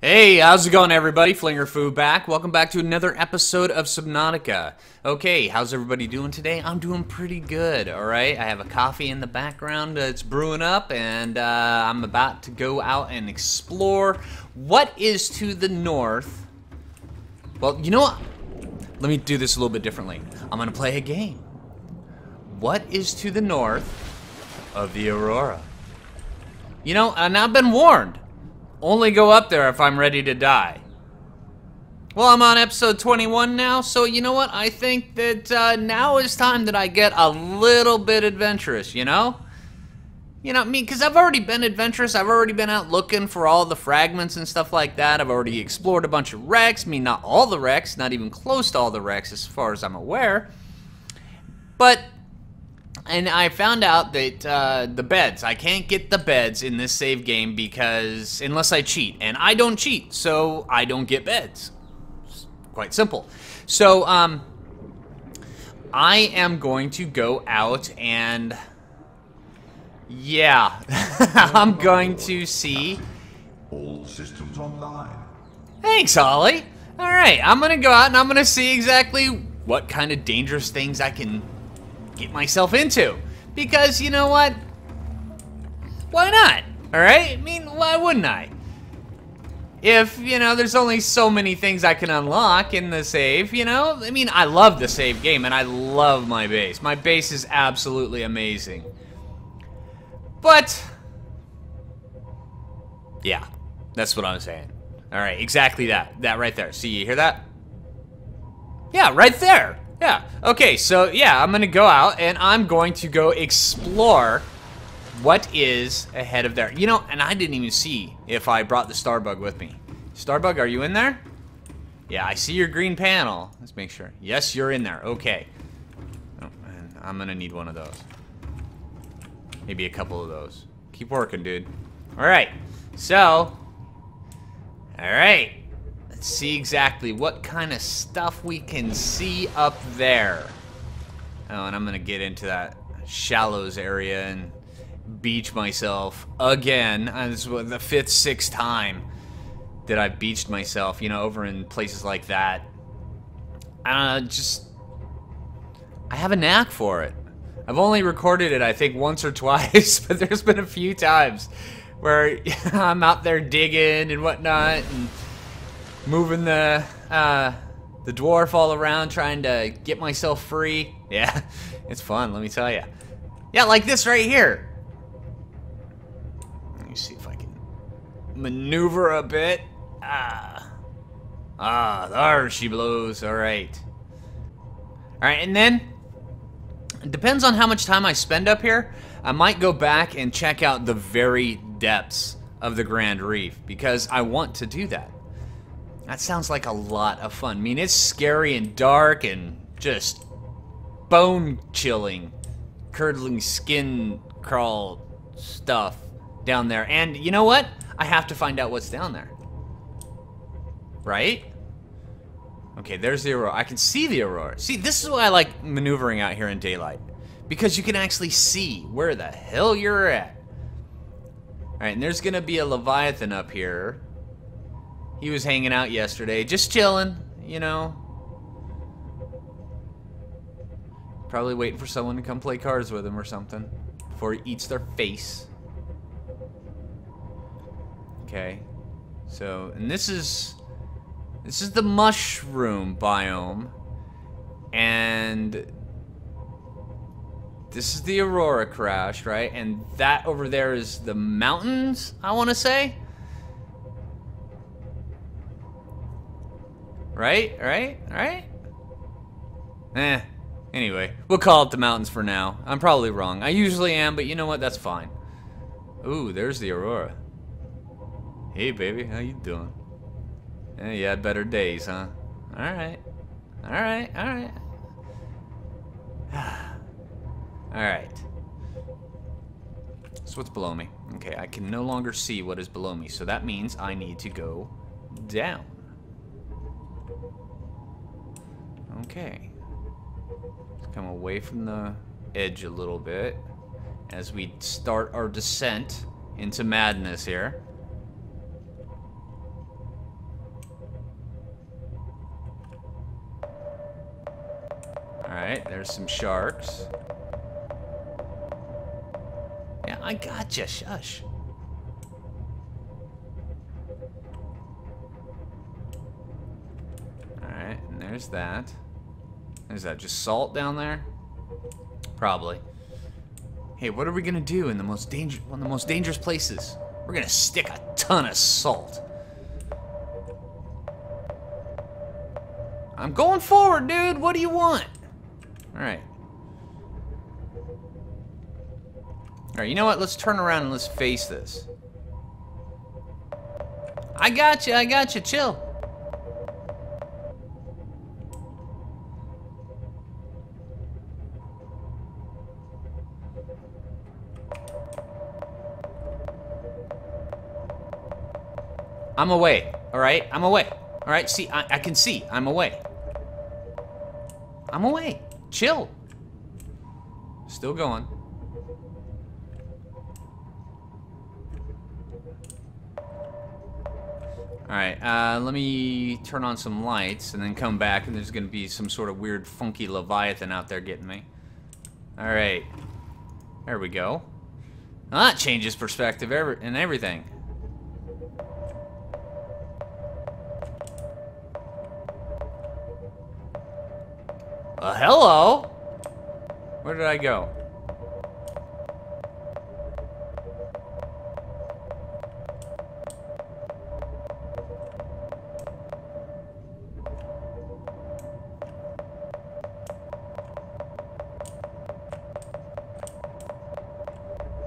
Hey, how's it going, everybody? Phlinger Phoo back. Welcome back to another episode of Subnautica. Okay, how's everybody doing today? I'm doing pretty good, alright? I have a coffee in the background that's brewing up, and uh, I'm about to go out and explore what is to the north. Well, you know what? Let me do this a little bit differently. I'm gonna play a game. What is to the north of the Aurora? You know, and I've been warned. Only go up there if I'm ready to die. Well, I'm on episode 21 now, so you know what? I think that uh, now is time that I get a little bit adventurous, you know? You know, I mean, because I've already been adventurous. I've already been out looking for all the fragments and stuff like that. I've already explored a bunch of wrecks. I mean, not all the wrecks, not even close to all the wrecks as far as I'm aware. But and I found out that uh, the beds, I can't get the beds in this save game because unless I cheat, and I don't cheat, so I don't get beds. It's quite simple. So um, I am going to go out and yeah, I'm going to see. All systems online. Thanks, Holly. All right, I'm gonna go out and I'm gonna see exactly what kind of dangerous things I can get myself into. Because you know what? Why not? Alright? I mean, why wouldn't I? If, you know, there's only so many things I can unlock in the save, you know? I mean, I love the save game and I love my base. My base is absolutely amazing. But, yeah, that's what I'm saying. Alright, exactly that. That right there. See, you hear that? Yeah, right there. Yeah. Okay, so yeah, I'm gonna go out and I'm going to go explore what is ahead of there. You know, and I didn't even see if I brought the Starbug with me. Starbug, are you in there? Yeah, I see your green panel. Let's make sure. Yes, you're in there. Okay. Oh, man, I'm gonna need one of those. Maybe a couple of those. Keep working, dude. All right. So, all right see exactly what kind of stuff we can see up there. Oh, and I'm gonna get into that shallows area and beach myself again. Uh, this is the fifth, sixth time that I've beached myself, you know, over in places like that. I don't know, just... I have a knack for it. I've only recorded it, I think, once or twice, but there's been a few times where I'm out there digging and whatnot, and moving the uh, the dwarf all around trying to get myself free. Yeah, it's fun, let me tell you. Yeah, like this right here. Let me see if I can maneuver a bit. Ah. Ah, there she blows. All right. All right, and then it depends on how much time I spend up here. I might go back and check out the very depths of the Grand Reef because I want to do that. That sounds like a lot of fun. I mean, it's scary and dark and just bone chilling, curdling skin crawl stuff down there. And you know what? I have to find out what's down there. Right? Okay, there's the aurora. I can see the aurora. See, this is why I like maneuvering out here in daylight. Because you can actually see where the hell you're at. Alright, and there's gonna be a Leviathan up here. He was hanging out yesterday, just chilling, you know. Probably waiting for someone to come play cards with him or something before he eats their face. Okay. So, and this is this is the mushroom biome and this is the aurora crash, right? And that over there is the mountains, I want to say. Right? Right? Right? Eh. Anyway, we'll call it the mountains for now. I'm probably wrong. I usually am, but you know what? That's fine. Ooh, there's the aurora. Hey, baby. How you doing? Yeah, you had better days, huh? Alright. Alright, alright. alright. So what's below me? Okay, I can no longer see what is below me, so that means I need to go down. Okay. Let's come away from the edge a little bit as we start our descent into madness here. Alright, there's some sharks. Yeah, I gotcha, shush. Alright, and there's that. Is that just salt down there? Probably. Hey, what are we gonna do in the most danger one of the most dangerous places? We're gonna stick a ton of salt. I'm going forward, dude. What do you want? Alright. Alright, you know what? Let's turn around and let's face this. I got you, I got you. Chill. I'm away, alright? I'm away. Alright, see, I, I can see. I'm away. I'm away. Chill. Still going. Alright, uh, let me turn on some lights and then come back and there's gonna be some sort of weird funky Leviathan out there getting me. Alright. There we go. Well, that changes perspective and everything. Uh, hello? Where did I go?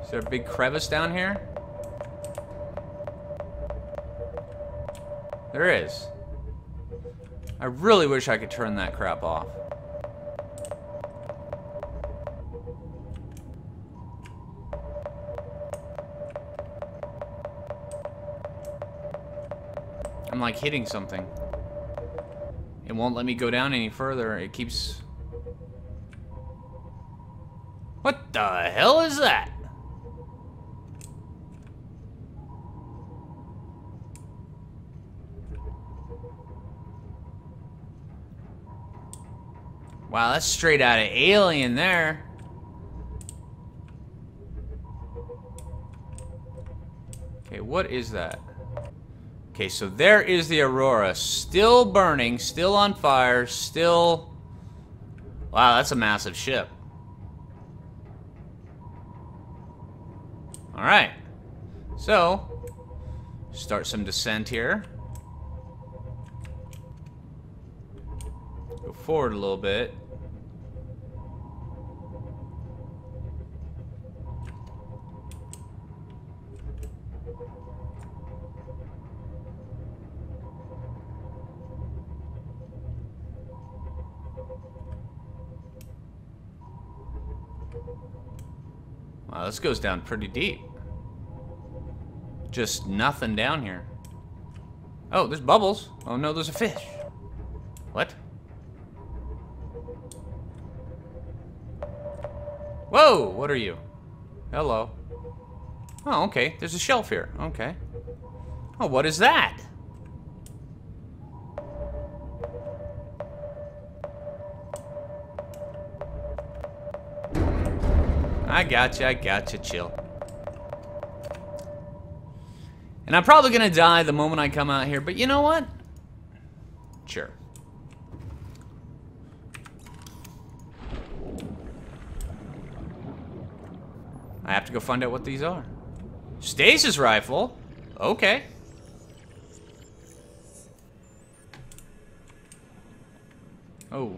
Is there a big crevice down here? There is. I really wish I could turn that crap off. I'm like hitting something. It won't let me go down any further. It keeps... What the hell is that? Wow, that's straight out of Alien there. Okay, what is that? Okay, so there is the Aurora. Still burning, still on fire, still... Wow, that's a massive ship. Alright. So, start some descent here. Go forward a little bit. This goes down pretty deep. Just nothing down here. Oh, there's bubbles. Oh no, there's a fish. What? Whoa, what are you? Hello. Oh, okay, there's a shelf here. Okay. Oh, what is that? I got you, I got you, chill. And I'm probably gonna die the moment I come out here, but you know what? Sure. I have to go find out what these are. Stasis rifle? Okay. Oh.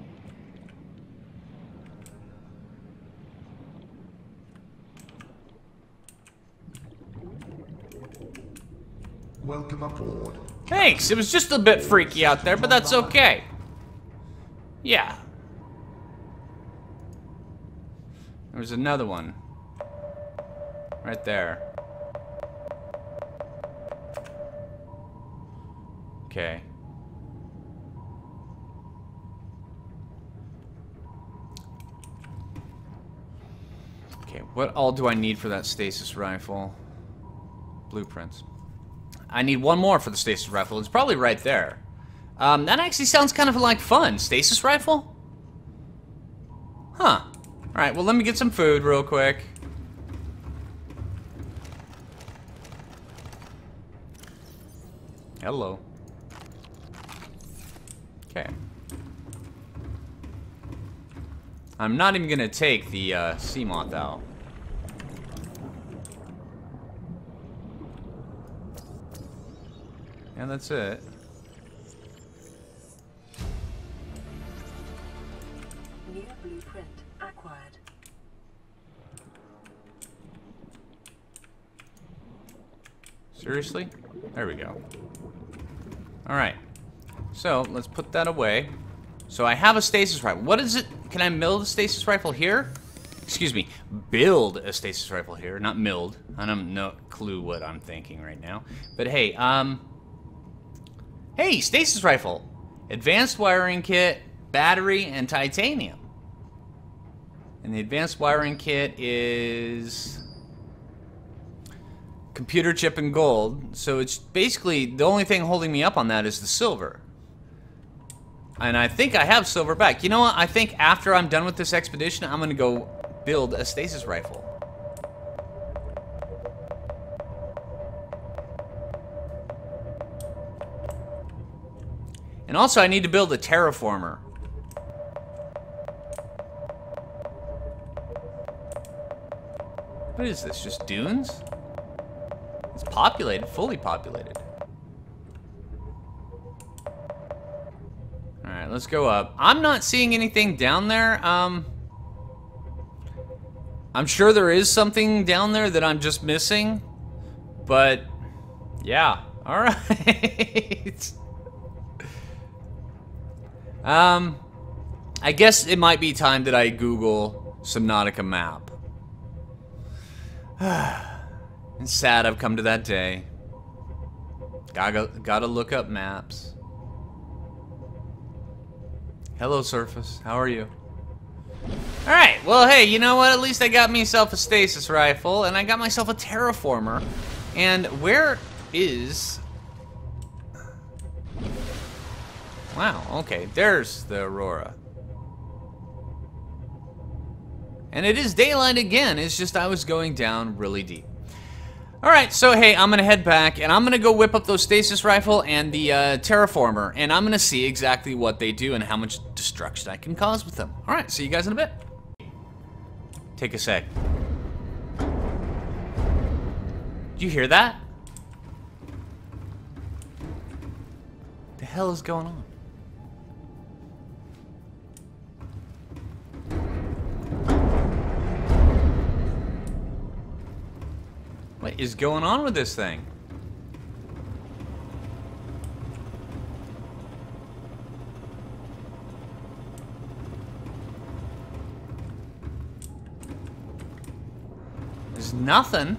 Welcome aboard. Thanks. It was just a bit freaky out there, but that's okay. Yeah. There's another one. Right there. Okay. Okay, what all do I need for that stasis rifle? Blueprints. I need one more for the stasis rifle. It's probably right there. Um, that actually sounds kind of like fun. Stasis rifle? Huh. Alright, well let me get some food real quick. Hello. Okay. I'm not even gonna take the uh, Seamoth out. And that's it. New blueprint acquired. Seriously? There we go. Alright. So, let's put that away. So I have a stasis rifle. What is it? Can I mill the stasis rifle here? Excuse me. Build a stasis rifle here, not milled. I don't know clue what I'm thinking right now. But hey, um... Hey, stasis rifle! Advanced wiring kit, battery, and titanium. And the advanced wiring kit is computer chip and gold. So it's basically the only thing holding me up on that is the silver. And I think I have silver back. You know what? I think after I'm done with this expedition, I'm gonna go build a stasis rifle. And also I need to build a terraformer. What is this, just dunes? It's populated, fully populated. Alright, let's go up. I'm not seeing anything down there. Um, I'm sure there is something down there that I'm just missing. But, yeah. Alright. Um, I guess it might be time that I Google Subnautica map. It's sad I've come to that day. Gotta, gotta look up maps. Hello, Surface. How are you? Alright, well, hey, you know what? At least I got myself a stasis rifle, and I got myself a terraformer. And where is... Wow, okay, there's the Aurora. And it is daylight again, it's just I was going down really deep. Alright, so hey, I'm gonna head back, and I'm gonna go whip up those stasis rifle and the uh, terraformer, and I'm gonna see exactly what they do and how much destruction I can cause with them. Alright, see you guys in a bit. Take a sec. Do you hear that? The hell is going on? What is going on with this thing? There's nothing.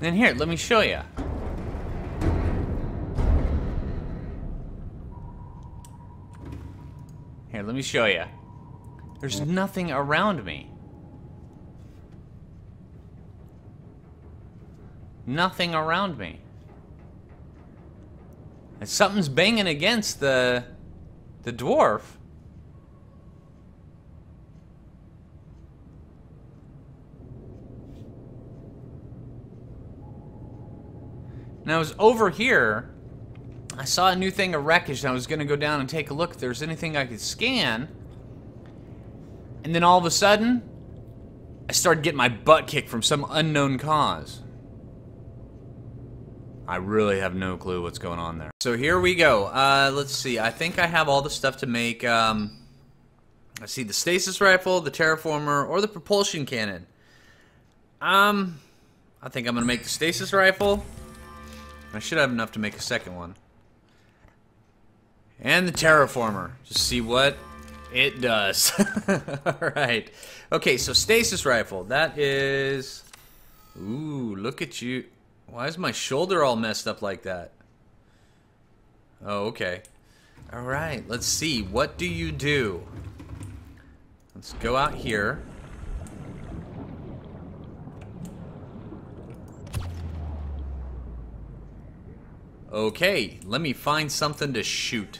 Then here, let me show you. Here, let me show you. There's nothing around me. Nothing around me. And something's banging against the the dwarf. And I was over here. I saw a new thing of wreckage, and I was going to go down and take a look if there's anything I could scan. And then all of a sudden, I started getting my butt kicked from some unknown cause. I really have no clue what's going on there. So here we go. Uh, let's see. I think I have all the stuff to make. Um, I see the stasis rifle, the terraformer, or the propulsion cannon. Um, I think I'm gonna make the stasis rifle. I should have enough to make a second one. And the terraformer. Just see what it does. Alright. Okay, so stasis rifle. That is... Ooh, look at you. Why is my shoulder all messed up like that? Oh, okay. Alright, let's see. What do you do? Let's go out here. Okay, let me find something to shoot.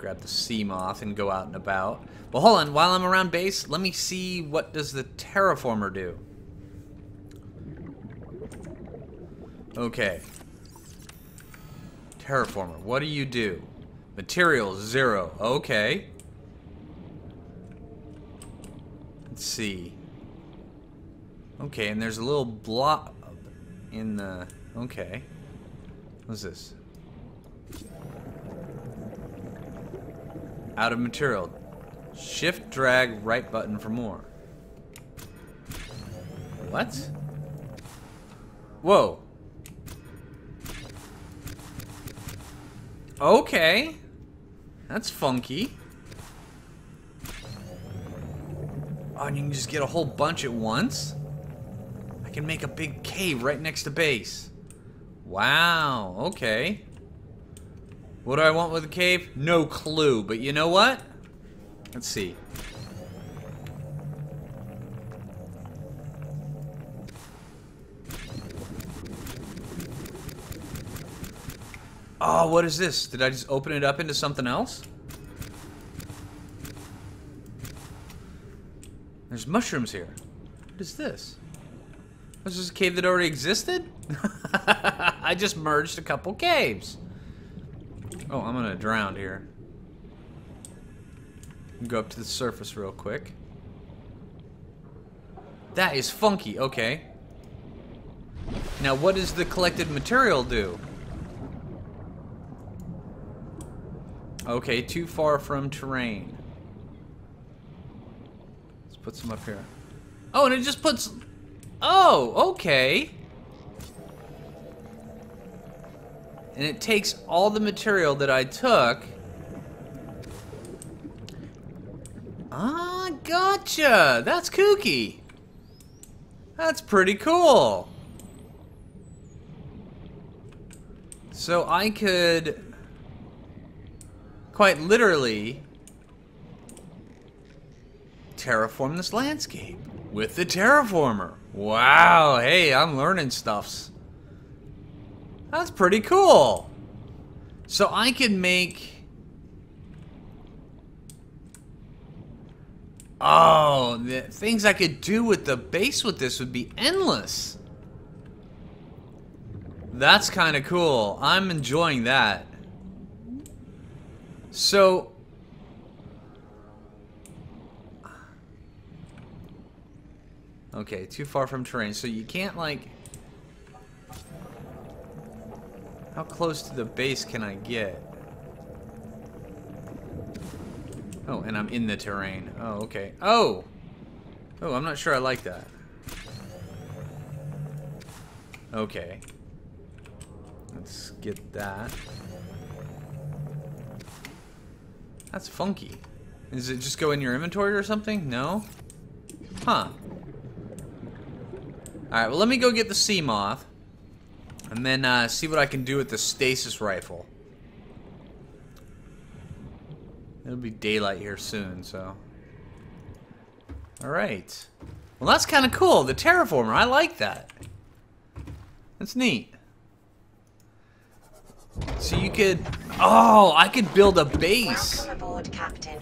Grab the Seamoth and go out and about. Well, hold on. While I'm around base, let me see what does the terraformer do. Okay. Terraformer, what do you do? Materials, zero. Okay. Let's see. Okay, and there's a little blob in the... Okay. What's this? Out of material. Shift, drag, right button for more. What? Whoa. Okay. That's funky. Oh, and you can just get a whole bunch at once? I can make a big cave right next to base. Wow, okay. What do I want with a cave? No clue, but you know what? Let's see. Oh, what is this? Did I just open it up into something else? There's mushrooms here. What is this? Was this a cave that already existed? I just merged a couple caves. Oh, I'm gonna drown here. Go up to the surface real quick. That is funky, okay. Now what does the collected material do? Okay, too far from terrain. Let's put some up here. Oh, and it just puts... Oh, okay. And it takes all the material that I took... Ah, gotcha! That's kooky. That's pretty cool. So I could quite literally terraform this landscape with the terraformer. Wow, hey, I'm learning stuffs. That's pretty cool. So I can make... Oh, the things I could do with the base with this would be endless. That's kind of cool. I'm enjoying that. So... Okay, too far from terrain. So you can't, like... How close to the base can I get? Oh, and I'm in the terrain. Oh, okay. Oh! Oh, I'm not sure I like that. Okay. Let's get that. That's funky. Does it just go in your inventory or something? No? Huh. Alright, well let me go get the Seamoth. And then uh, see what I can do with the stasis rifle. It'll be daylight here soon, so... Alright. Well, that's kind of cool. The terraformer, I like that. That's neat. So you could... Oh, I could build a base. Welcome aboard, Captain.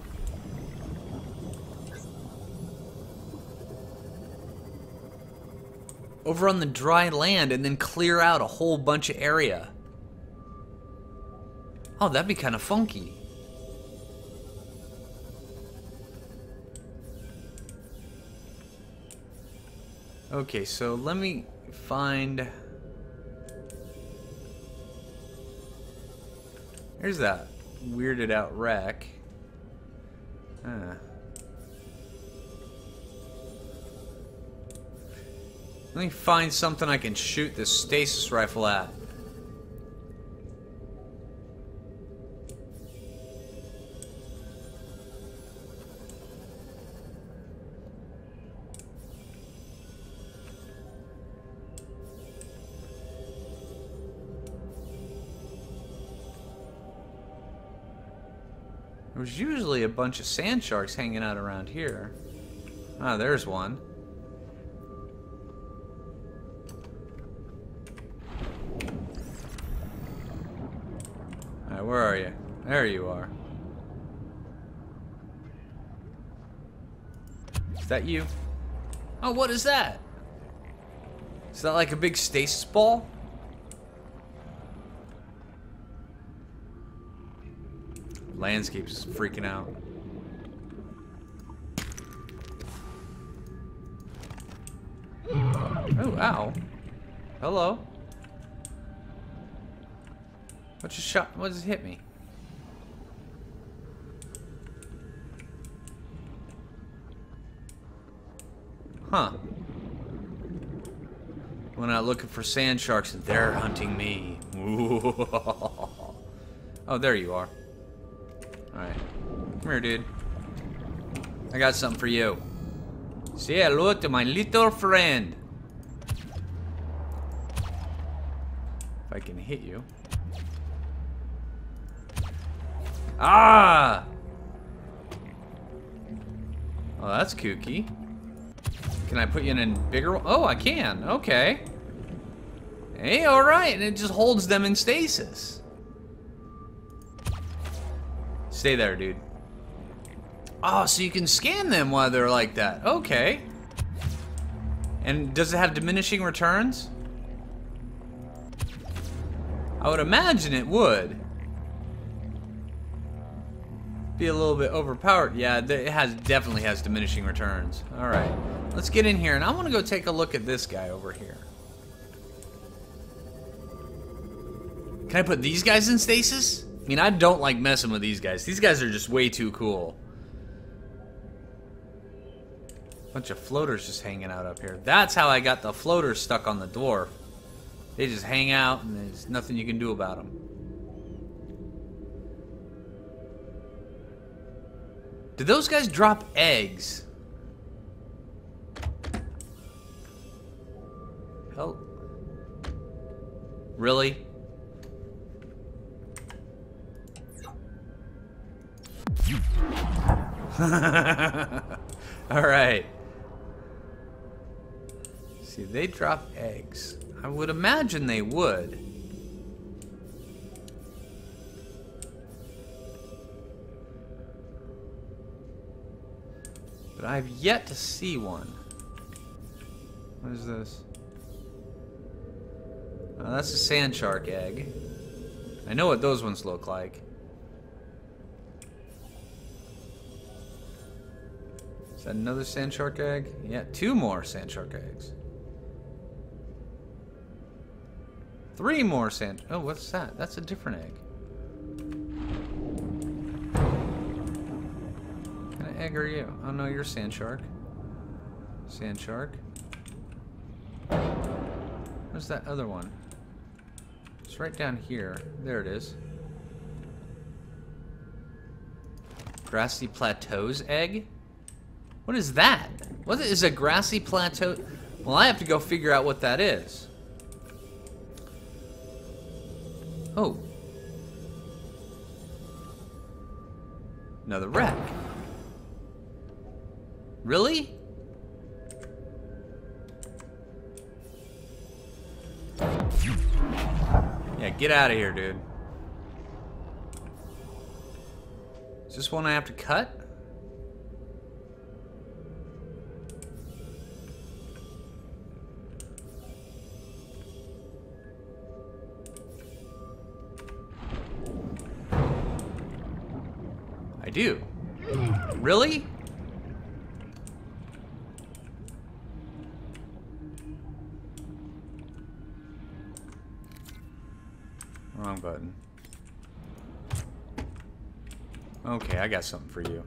Over on the dry land and then clear out a whole bunch of area. Oh, that'd be kind of funky. Okay, so let me find... There's that weirded out wreck. Huh. Let me find something I can shoot this stasis rifle at. There's usually a bunch of sand sharks hanging out around here. Ah, there's one. You? Are. Is that you? Oh, what is that? Is that like a big stasis ball? Landscape's freaking out. Oh, ow. Hello. What just shot? What just hit me? Huh. Went out looking for sand sharks and they're hunting me. Oh, there you are. Alright. Come here, dude. I got something for you. Say hello to my little friend. If I can hit you. Ah! Oh, that's kooky. Can I put you in a bigger one? Oh, I can. Okay. Hey, alright. And it just holds them in stasis. Stay there, dude. Oh, so you can scan them while they're like that. Okay. And does it have diminishing returns? I would imagine it would. Be a little bit overpowered. Yeah, it has definitely has diminishing returns. All right, let's get in here, and I want to go take a look at this guy over here. Can I put these guys in stasis? I mean, I don't like messing with these guys. These guys are just way too cool. Bunch of floaters just hanging out up here. That's how I got the floaters stuck on the dwarf. They just hang out and there's nothing you can do about them. Did those guys drop eggs? Hell. Really? All right. See, they drop eggs. I would imagine they would. I've yet to see one. What is this? Oh, that's a sand shark egg. I know what those ones look like. Is that another sand shark egg? Yeah, two more sand shark eggs. Three more sand. Oh, what's that? That's a different egg. Egg are you? Oh no, you're sand shark. Sand shark. Where's that other one? It's right down here. There it is. Grassy Plateaus egg? What is that? What is a grassy plateau? Well, I have to go figure out what that is. Oh. Another wreck. Really? Yeah, get out of here, dude. Is this one I have to cut? I do. Really? Wrong button. Okay, I got something for you.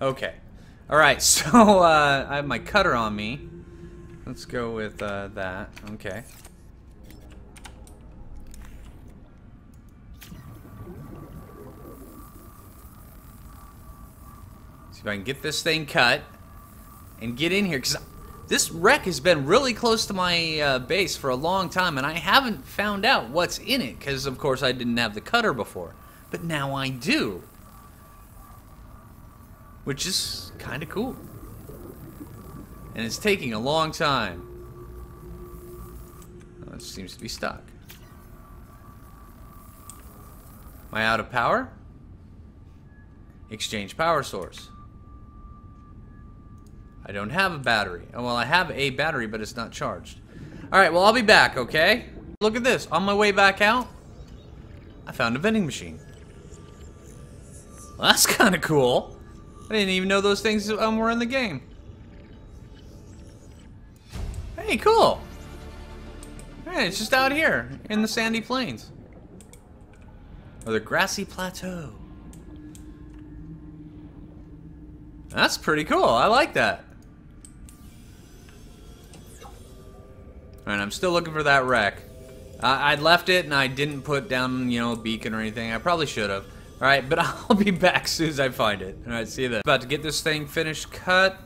Okay. Alright, so uh, I have my cutter on me. Let's go with uh, that. Okay. See if I can get this thing cut and get in here because this wreck has been really close to my uh, base for a long time and I haven't found out what's in it because of course I didn't have the cutter before. But now I do. Which is kind of cool. And it's taking a long time. Oh, it seems to be stuck. Am I out of power? Exchange power source. I don't have a battery. Oh, well, I have a battery, but it's not charged. All right, well, I'll be back, okay? Look at this. On my way back out, I found a vending machine. Well, that's kind of cool. I didn't even know those things um, were in the game. Hey, cool. Hey, it's just out here in the sandy plains. Or the grassy plateau. That's pretty cool. I like that. Alright, I'm still looking for that wreck. I, I left it and I didn't put down, you know, a beacon or anything. I probably should have. Alright, but I'll be back as soon as I find it. Alright, see you then. About to get this thing finished cut.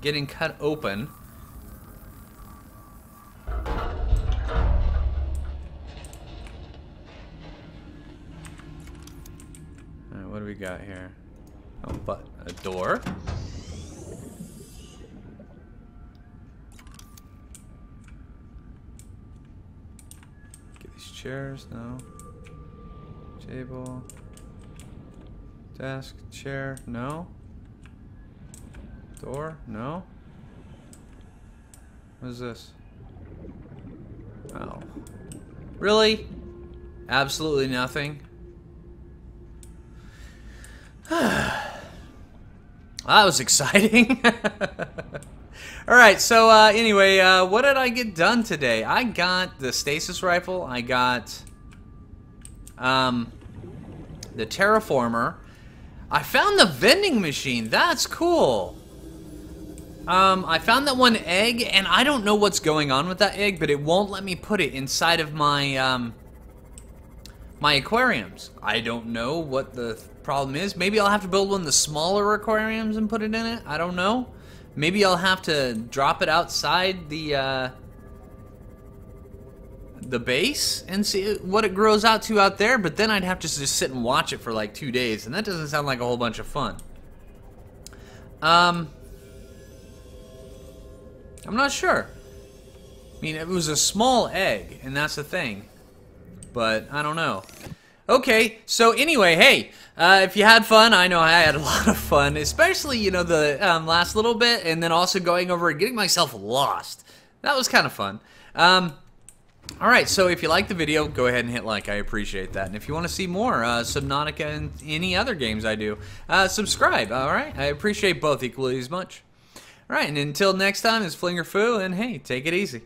Getting cut open. Alright, what do we got here? Oh, but a door. These chairs, no. Table. Desk, chair, no. Door, no. What is this? Oh. Really? Absolutely nothing? that was exciting. Alright, so uh, anyway, uh, what did I get done today? I got the stasis rifle, I got um, the terraformer, I found the vending machine, that's cool. Um, I found that one egg, and I don't know what's going on with that egg, but it won't let me put it inside of my, um, my aquariums. I don't know what the problem is. Maybe I'll have to build one of the smaller aquariums and put it in it. I don't know. Maybe I'll have to drop it outside the, uh, the base and see what it grows out to out there, but then I'd have to just sit and watch it for like two days, and that doesn't sound like a whole bunch of fun. Um, I'm not sure. I mean, it was a small egg, and that's the thing. But I don't know. Okay, so anyway, hey, uh, if you had fun, I know I had a lot of fun, especially, you know, the um, last little bit, and then also going over and getting myself lost. That was kind of fun. Um, Alright, so if you like the video, go ahead and hit like. I appreciate that. And if you want to see more uh, Subnautica and any other games I do, uh, subscribe, alright? I appreciate both equally as much. Alright, and until next time, it's Phlinger Phoo, and hey, take it easy.